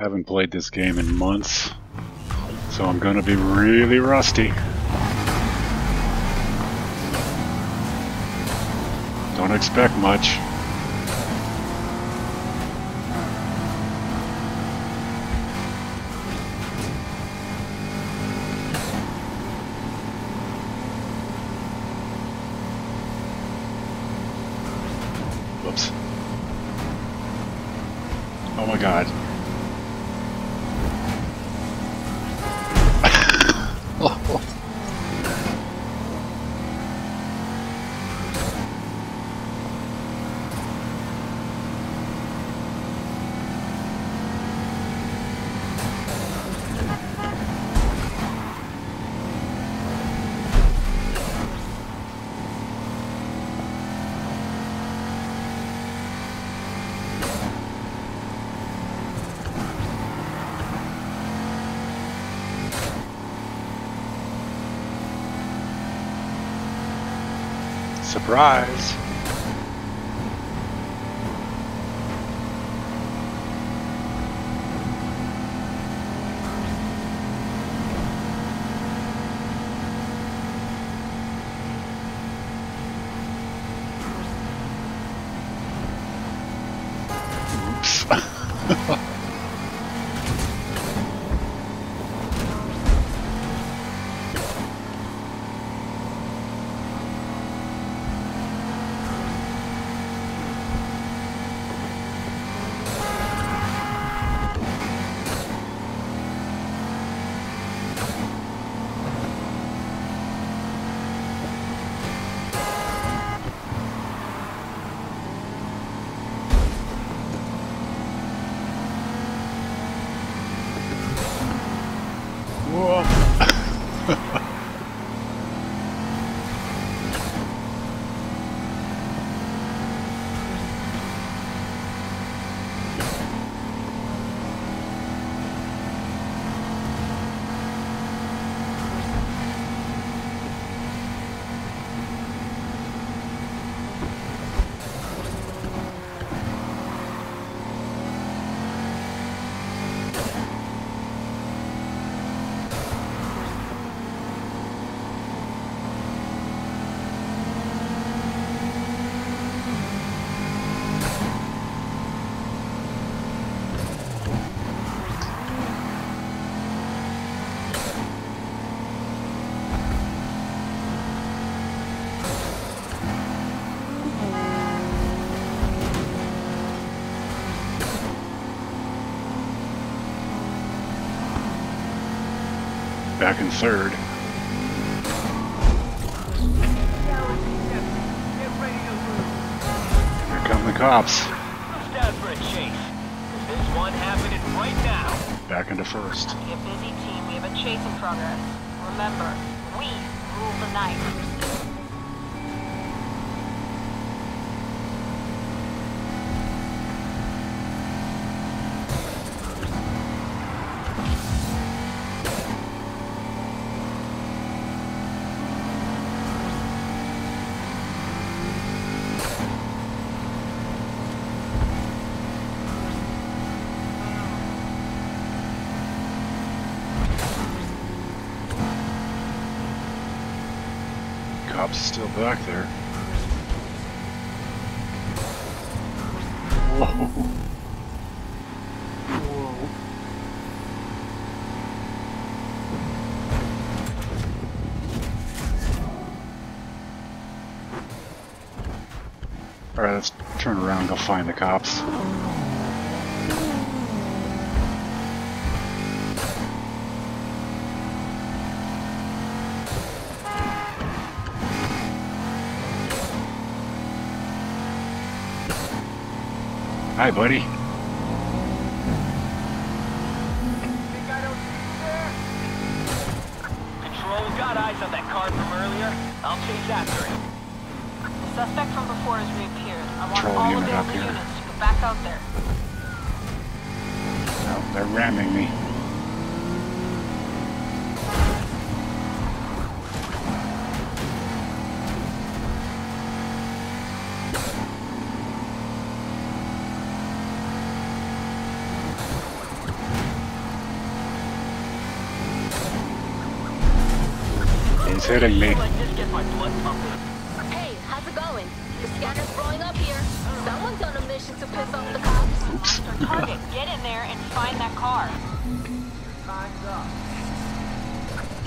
Haven't played this game in months, so I'm gonna be really rusty. Don't expect much. Whoops. Oh my god. Surprise! Oops. Whoa. Back in third. Here come the cops. Back into first. Team. We have a chase in progress. Remember, we rule the night. Cops still back there. Whoa. Alright, let's turn around and go find the cops. Hi, buddy. Control, got eyes on that car from earlier. I'll chase after him. The suspect from before has reappeared. I want Patrol all unit available units to go back out there. No, they're ramming me. Hitting me. Like this gets my blood pumping. Hey, how's it going? The scanner's blowing up here. Someone's on a mission to piss off the cops. Oops. Our target, get in there and find that car. Time's up.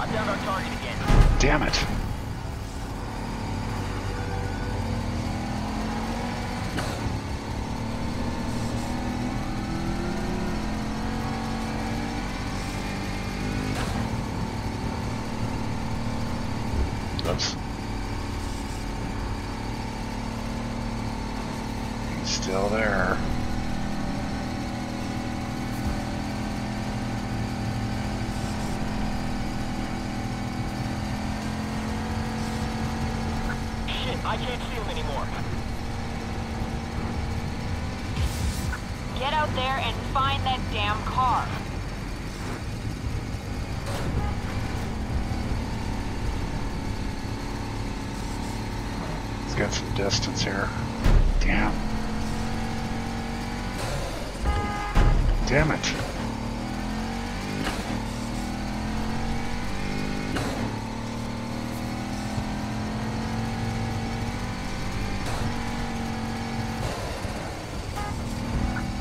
I found our target again. Damn it. Oops. He's still there. Shit, I can't see him anymore. Get out there and find that damn car. He's got some distance here. Damn. Damn it.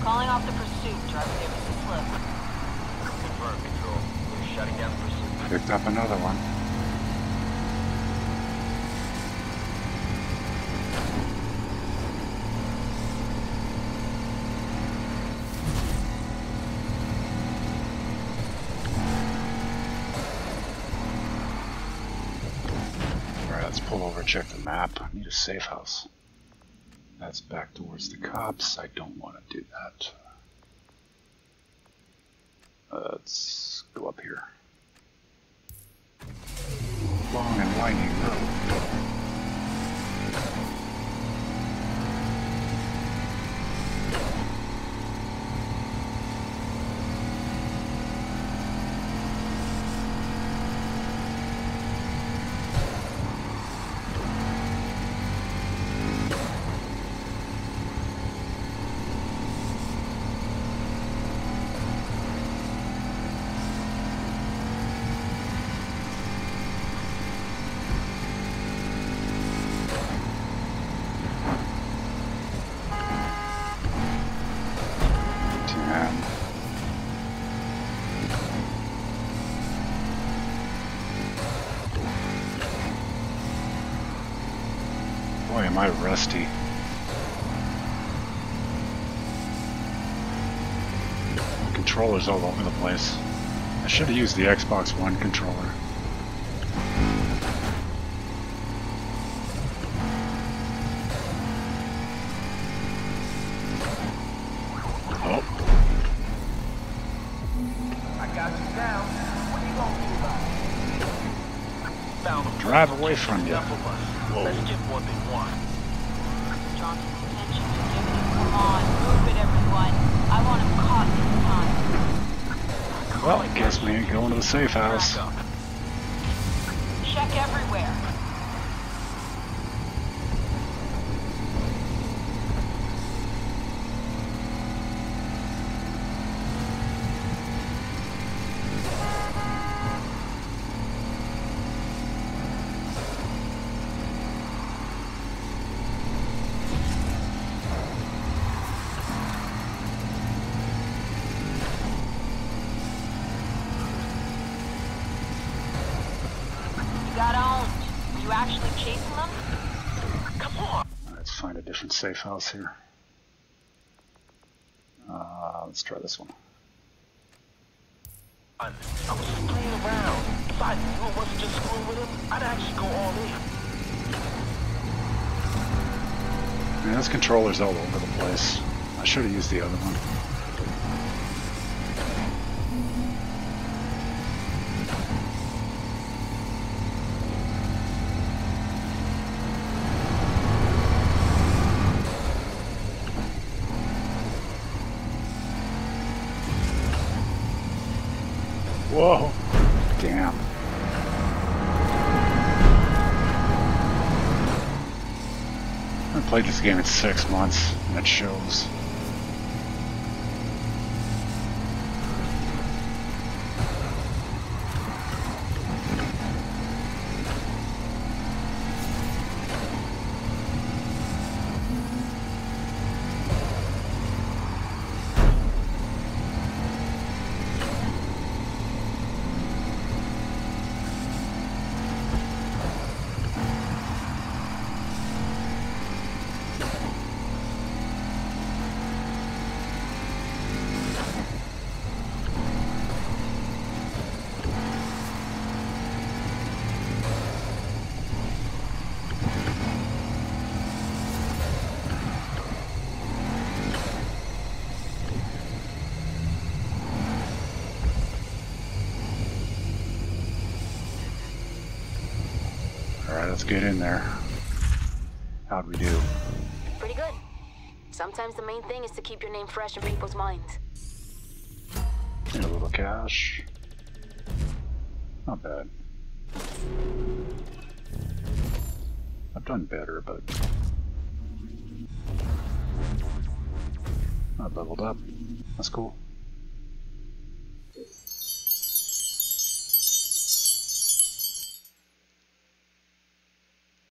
Calling off the pursuit. Driver gave us a slip. Confirm, Control. We're shutting down pursuit. Picked up another one. Alright, let's pull over, check the map. I need a safe house. That's back towards the cops. I don't want to do that. Let's go up here. Long and winding road. Damn. Boy, am I rusty. Controllers all over the place. I should have used the Xbox One controller. Oh, I got you down. What you gonna do about it? Found him. drive away from you. Enough. Let's get what they want. Johnson's attention to giving. Come on, move it, everyone. I want him caught this time. Well, I guess we ain't going to the safe house. Check everywhere. You got owned. Were you actually chasing them? Come on. Let's find a different safe house here. Uh, let's try this one. I was just playing around. If I knew it wasn't just screwing with him, I'd actually go all in. Man, this controller's all over the place. I should have used the other one. Whoa. Damn. I played this game in six months, and it shows. Let's get in there. How'd we do? Pretty good. Sometimes the main thing is to keep your name fresh in people's minds. And a little cash. Not bad. I've done better, but I've leveled up. That's cool.